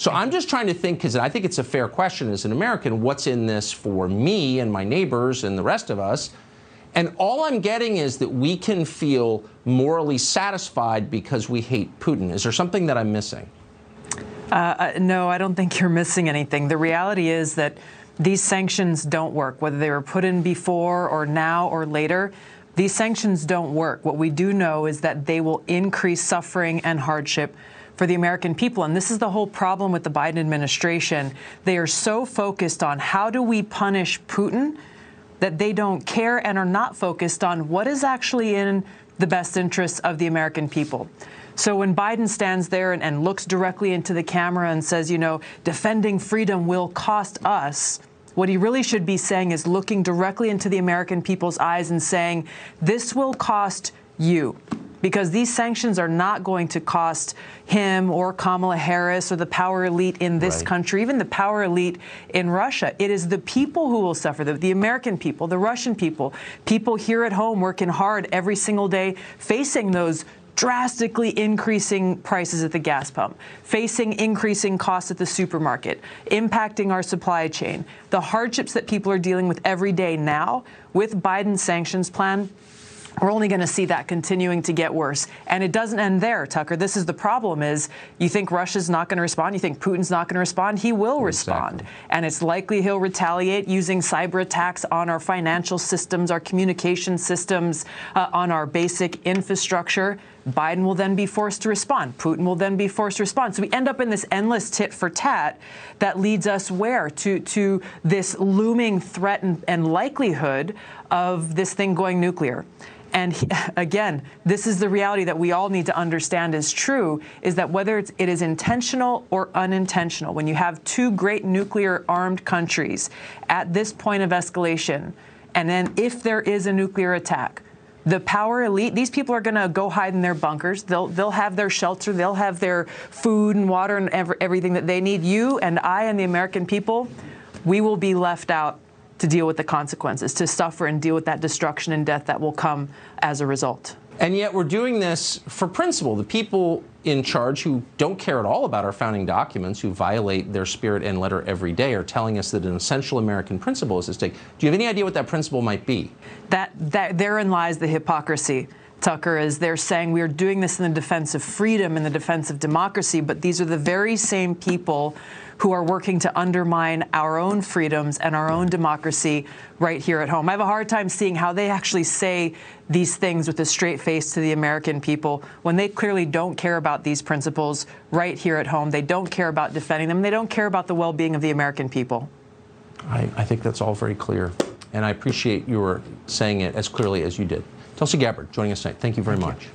So I'm just trying to think, because I think it's a fair question as an American, what's in this for me and my neighbors and the rest of us? And all I'm getting is that we can feel morally satisfied because we hate Putin. Is there something that I'm missing? Uh, uh, no, I don't think you're missing anything. The reality is that these sanctions don't work, whether they were put in before or now or later. These sanctions don't work. What we do know is that they will increase suffering and hardship for the American people. And this is the whole problem with the Biden administration. They are so focused on how do we punish Putin that they don't care and are not focused on what is actually in the best interests of the American people. So when Biden stands there and, and, looks directly into the camera and says, you know, defending freedom will cost us, what he really should be saying is looking directly into the American people's eyes and saying, this will cost you because these sanctions are not going to cost him or Kamala Harris or the power elite in this right. country, even the power elite in Russia. It is the people who will suffer, the, the, American people, the Russian people, people here at home working hard every single day, facing those drastically increasing prices at the gas pump, facing increasing costs at the supermarket, impacting our supply chain. The hardships that people are dealing with every day now with Biden's sanctions plan we're only going to see that continuing to get worse. And it doesn't end there, Tucker. This is the problem is you think Russia's not going to respond, you think Putin's not going to respond, he will respond. Exactly. And it's likely he'll retaliate using cyber attacks on our financial systems, our communication systems, uh, on our basic infrastructure. Biden will then be forced to respond. Putin will then be forced to respond. So we end up in this endless tit for tat that leads us where? To, to this looming threat and, and likelihood of this thing going nuclear. And he, again, this is the reality that we all need to understand is true is that whether it's, it is intentional or unintentional, when you have two great nuclear armed countries at this point of escalation, and then if there is a nuclear attack, the power elite, these people are going to go hide in their bunkers. They'll, they'll have their shelter. They'll have their food and water and everything that they need. You and I and the American people, we will be left out to deal with the consequences, to suffer and deal with that destruction and death that will come as a result. And yet we're doing this for principle. The people in charge who don't care at all about our founding documents, who violate their spirit and letter every day, are telling us that an essential American principle is at stake. Do you have any idea what that principle might be? That, that therein lies the hypocrisy. Tucker, is they're saying we are doing this in the defense of freedom, in the defense of democracy, but these are the very same people who are working to undermine our own freedoms and our own democracy right here at home. I have a hard time seeing how they actually say these things with a straight face to the American people when they clearly don't care about these principles right here at home. They don't care about defending them. They don't care about the well being of the American people. I, I think that's all very clear. And I appreciate your saying it as clearly as you did. Tulsi Gabbard joining us tonight. Thank you very much.